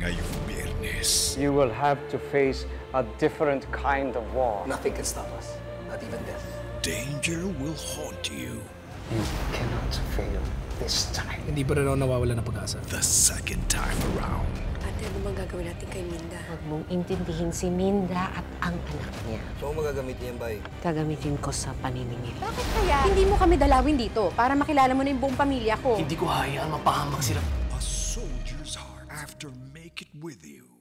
ngayong biyernes. You will have to face a different kind of war. Nothing can stop us, not even death. Danger will haunt you. You cannot fail this time. Hindi pa rin ako nawawala ng pag-asa. The second time around. Ate, ano bang gagawin natin kay Minda? Huwag mong intindihin si Minda at ang anak niya. So, magagamit niya bay? Gagamitin ko sa paniningil. Bakit kaya hindi mo kami dalawin dito para makilala mo na yung buong pamilya ko? Hindi ko hayaan mapahamak sila. Heart after Make It With You.